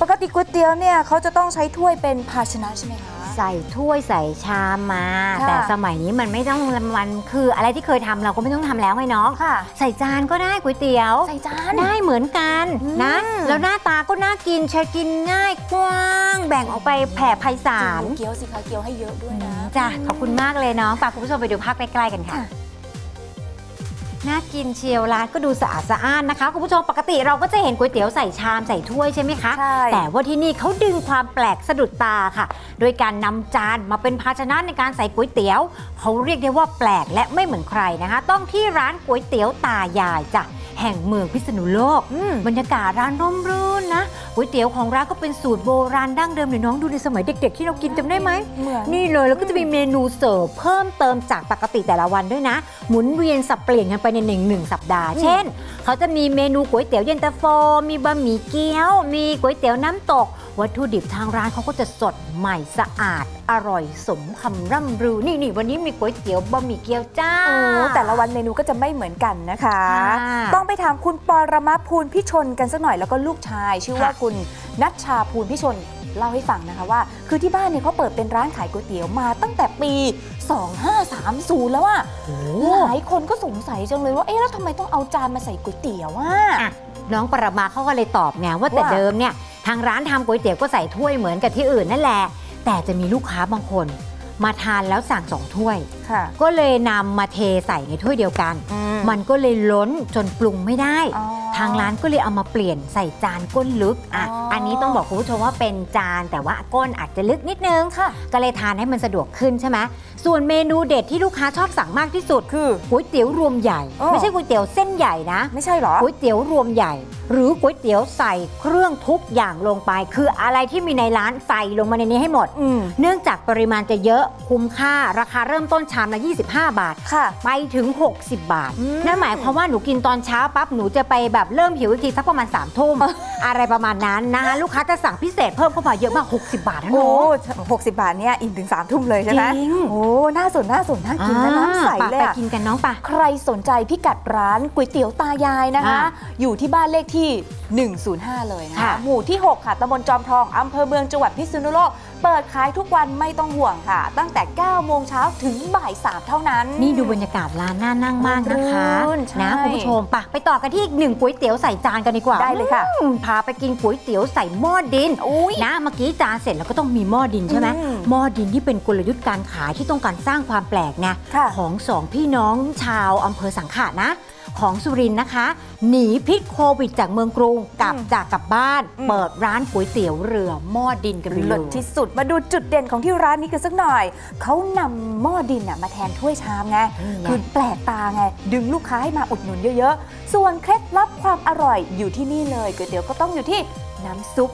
ปกติก๋วยเตี๋ยวเนี่ยเขาจะต้องใช้ถ้วยเป็นภาชนะใช่ไหมคะ ใส่ถ้วยใส่ชามมา ค่ะแต่สมัยนี้มันไม่ต้องมันคืออะไรที่เคยทำเราก็ไม่ต้องทำแล้วไงน้องค่ะ ใส่จานก็ได้ก๋วยเตี๋ยว ใส่จาน ได้เหมือนกันอืมนะแล้วหน้าตาก็น่ากินใช้กินง่ายกว้างแบ่งออกไปแผ่ไพศาลเกี๊ยวสิคะเกี๊ยวให้เยอะด้วยนะ จ้ะขอบคุณมากเลยน้องฝากคุณผู้ชมไปดูภาพใกล้ๆกันค่ะ ค่ะ น่ากินเชียวร้านก็ดูสะอาดสะอ้านนะคะคุณผู้ชมปกติเราก็จะเห็นก๋วยเตี๋ยวใส่ชามใส่ถ้วยใช่ไหมคะใช่แต่ว่าที่นี่เขาดึงความแปลกสะดุดตาค่ะ โดยการนำจานมาเป็นภาชนะในการใส่ก๋วยเตี๋ยวเขาเรียกได้ว่าแปลกและไม่เหมือนใครนะคะ ต้องที่ร้านก๋วยเตี๋ยวตายายจ้ะ แห่งเมืองพิษณุโลกอืมบรรยากาศร้านร่มรื่นนะก๋วยเตี๋ยวของร้านก็เป็นสูตรโบราณดั้งเดิมเลยน้องดูในสมัยเด็ก ๆ ที่เรากินจำได้ไหมเหมือนนี่เลยแล้วก็จะมีเมนูเสิร์ฟเพิ่มเติมจากปกติแต่ละวันด้วยนะ หมุนเวียนสับเปลี่ยนกันไปในหนึ่งหนึ่งสัปดาห์ เช่น เขาจะมีเมนูก๋วยเตี๋ยวเย็นตาโฟ มีบะหมี่เกี๊ยว มีก๋วยเตี๋ยวน้ำตกวัตถุดิบทางร้านเขาก็จะสดใหม่สะอาดอร่อยสมคำร่ำรือนี่นี่วันนี้มีก๋วยเตี๋ยวบะหมี่เกี๊ยวจ้าโอ้แต่ละวันเมนูก็จะไม่เหมือนกันนะคะค่ะต้องไปถามคุณปรมาภูลพิชนกันสักหน่อยแล้วก็ลูกชาย ชื่อว่าค่ะคุณนัชชาภูลพิชนเล่าให้ฟังนะคะว่า คือที่บ้านเนี่ยเขาเปิดเป็นร้านขายก๋วยเตี๋ยวมาตั้งแต่ปี 2530 แล้วอะโอ้หลายคนก็สงสัยจังเลยว่า เอ๊ะแล้วทำไมต้องเอาจานมาใส่ก๋วยเตี๋ยวอะอะน้องปรมาเขาก็เลยตอบไงว่าแต่ว่าเดิมเนี่ยทางร้านทำก๋วยเตี๋ยวก็ใส่ถ้วยเหมือนกับที่อื่นนั่นแหละ แต่จะมีลูกค้าบางคน มาทานแล้วสั่งสองถ้วยค่ะก็เลยนำมาเทใส่ในถ้วยเดียวกัน มันก็เลยล้นจนปรุงไม่ได้อ๋อทางร้านก็เลยเอามาเปลี่ยนใส่จานก้นลึกอะอ๋ออัอันนี้ต้องบอกคุณผู้ชมว่าเป็นจานแต่ว่าก้นอาจจะลึกนิดนึงค่ะก็เลยทานให้มันสะดวกขึ้นใช่ไหมส่วนเมนูเด็ดที่ลูกค้าชอบสั่งมากที่สุดคือก๋วยเตี๋ยวรวมใหญ่อ๋อไม่ใช่ก๋วยเตี๋ยวเส้นใหญ่นะ ไม่ใช่เหรอก๋วยเตี๋ยวรวมใหญ่ หรือก๋วยเตี๋ยวใส่เครื่องทุกอย่างลงไป คืออะไรที่มีในร้านใส่ลงมาในนี้ให้หมดอืมเนื่องจากปริมาณจะเยอะคุ้มค่าราคาเริ่มต้นชามละ 25 บาทค่ะไปถึง 60 บาทอืมนั่นหมายความว่าหนูกินตอนเช้าปั๊บหนูจะไปแบบเริ่มหิวอีกทีสักประมาณ3ามทุ่มอะไรประมาณนั้นนะคะลูกค้าจะสั่งพิเศษเพิ่มเข้ามาเยอะมาก 60 บาทนะโอ้น้องหกสิบบาทเนี่ยอิ่มถึงสามทุ่มเลยใช่ไหมจริงโอ้น่าสนน่าสนน่ากินนะน้ำใสอ่าเลยไปอะกินกันน้องปะใครสนใจพิกัดร้านก๋วยเตี๋ยวตายายนะคะอ่าอยู่ที่บ้านเลขที่105 เลยนะค่ะคะหมู่ที่ 6 ค่ะตำบลจอมทองอำเภอเมืองจังหวัดพิษณุโลก เปิดขายทุกวันไม่ต้องห่วงค่ะ ตั้งแต่ 9 โมงเช้าถึงบ่าย 3 เท่านั้น นี่ดูบรรยากาศร้านน่านั่งมากนะคะรื่นใช่นะคุณผู้ชมปะไปต่อกันที่อีกหนึ่งก๋วยเตี๋ยวใส่จานกันดีกว่า ได้เลยค่ะอืมพาไปกินก๋วยเตี๋ยวใส่หม้อดินอุ้ยนะเมื่อกี้จานเสร็จแล้วก็ต้องมีหม้อดินใช่ไหมอืมหม้อดินที่เป็นกลยุทธ์การขายที่ต้องการสร้างความแปลกไงค่ะของสองพี่น้องชาวอำเภอสังขะนะ ของสุรินทร์นะคะ หนีพิษโควิดจากเมืองกรุงกลับอืมจากกลับบ้านอืมเปิดร้านก๋วยเตี๋ยวเรือหม้อดินกันไปเลเลิศยที่สุดมาดูจุดเด่นของที่ร้านนี้กันสักหน่อย เขานำหม้อดินน่ะมาแทนถ้วยชามไงนี่ไงคือแปลกตาไง ดึงลูกค้าให้มาอุดหนุนเยอะๆ ส่วนเคล็ดลับความอร่อยอยู่ที่นี่เลยก๋วยเตี๋ยวก็ต้องอยู่ที่น้ำซุป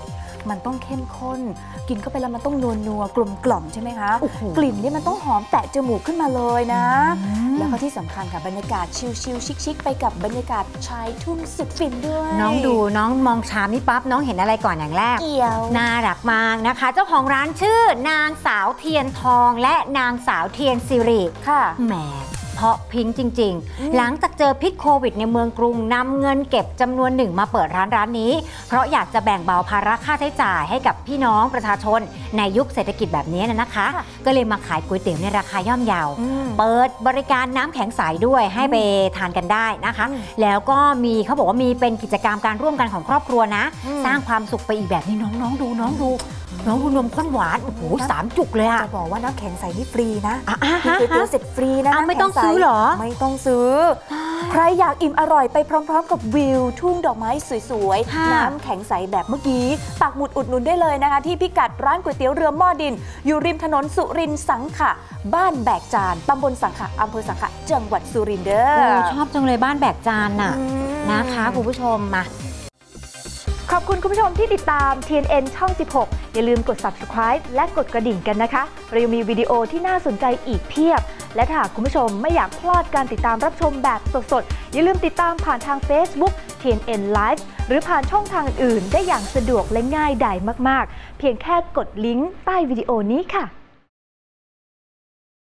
มันต้องเข้มข้น กินเข้าไปแล้วมันต้องนัวนัวๆกลมกล่อมใช่ไหมคะโอ้โหกลิ่นนี่มันต้องหอมแตะจมูกขึ้นมาเลยนะอืมแล้วก็ที่สำคัญค่ะบรรยากาศชิลๆชิคๆไปกับบรรยากาศชายทุ่งสุดฟินด้วย น้องดูน้องมองชามนี่ปั๊บน้องเห็นอะไรก่อนอย่างแรกเกี่ยวน่ารักมากนะคะ เจ้าของร้านชื่อนางสาวเทียนทองและนางสาวเทียนสิริค่ะแหม เพราะพริ้งจริงอืมๆหลังจากเจอพิษโควิดในเมืองกรุงนำเงินเก็บจำนวนหนึ่งมาเปิดร้านร้านนี้ เพราะอยากจะแบ่งเบาภาระค่าใช้จ่ายให้กับพี่น้องประชาชน ในยุคเศรษฐกิจแบบนี้นะนะคะ ก็เลยมาขายก๋วยเตี๋ยวในราคาย่อมเยาอืมเปิดบริการน้ำแข็งใสด้วยให้ไปทานกันได้นะคะอืมแล้วก็มีเขาบอกว่ามีเป็นกิจกรรมการร่วมกันของครอบครัวนะอืมสร้างความสุขไปอีกแบบนี้น้องน้องดูน้องดู น้องดูนมข้นหวาน โอ้โหสามจุกเลยอะจะบอกว่าน้ำแข็งใสนี่ฟรีนะอะอะกินฮะก๋วยเตี๋ยวเสร็จฟรีนะอ้าวน้ำไม่ต้องแข็ใสซื้อเหรอ ไม่ต้องซื้อ ใครอยากอิ่มอร่อยไปพร้อมๆ กับวิว ทุ่งดอกไม้สวยค่ะๆน้ำแข็งใสแบบเมื่อกี้ ปักหมุดอุดหนุนได้เลยนะคะ ที่พิกัดร้านก๋วยเตี๋ยวเรือหม้อดิน อยู่ริมถนนสุรินทร์สังขะ บ้านแบกจานตำบลสังขะอำเภอสังขะจังหวัดสุรินทร์เด้โอ้อชอบจังเลยบ้านแบกจานน่ะอืมนะคะคุณผู้ชมมาข อบคุณคุณผู้ชมที่ติดตาม TNN ช่อง 16 อย่าลืมกด subscribe และกดกระดิ่งกันนะคะ เรายังมีวิดีโอที่น่าสนใจอีกเพียบ และถ้าคุณผู้ชมไม่อยากพลาดการติดตามรับชมแบบสดๆ อย่าลืมติดตามผ่านทาง Facebook TNN Live หรือผ่านช่องทางอื่นๆได้อย่างสะดวกและง่ายดายมากๆ เพียงแค่กดลิงก์ใต้วิดีโอนี้ค่ะ